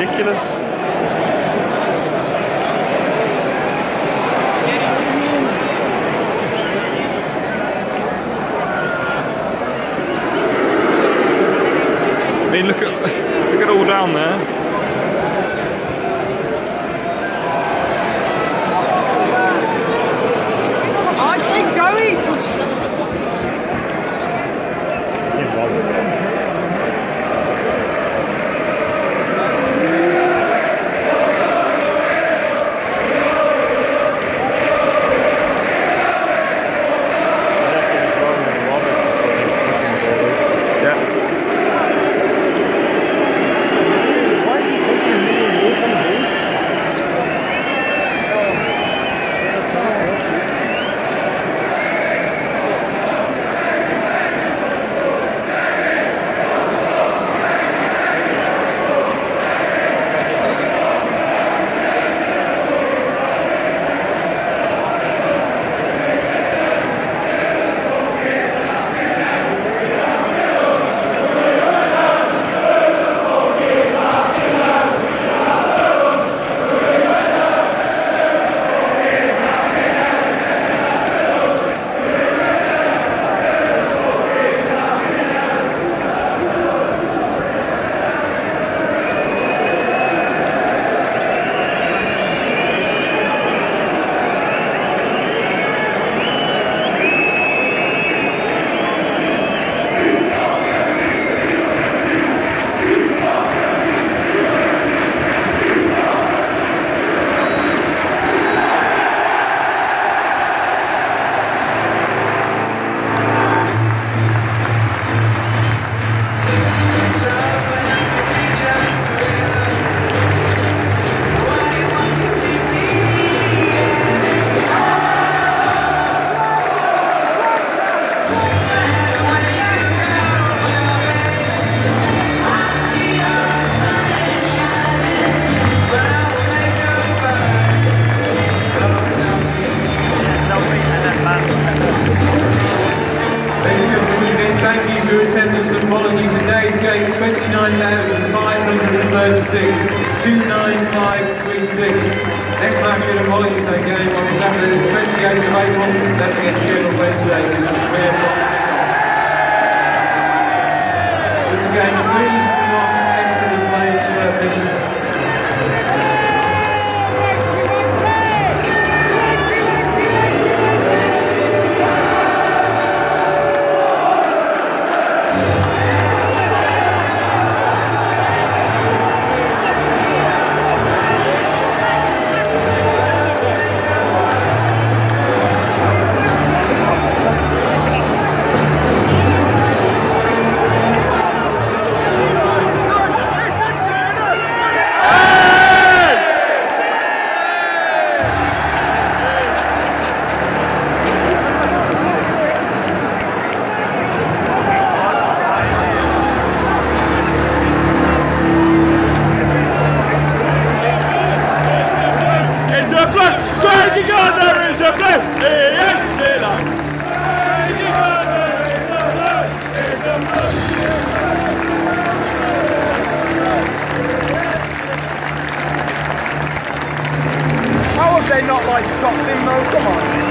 ridiculous. I mean, look at look at all down there. I Keep going! 29536. Next match in a Molly game on Saturday the 28th of April. Let's get Sheffield. they not like stopped him though? Come on.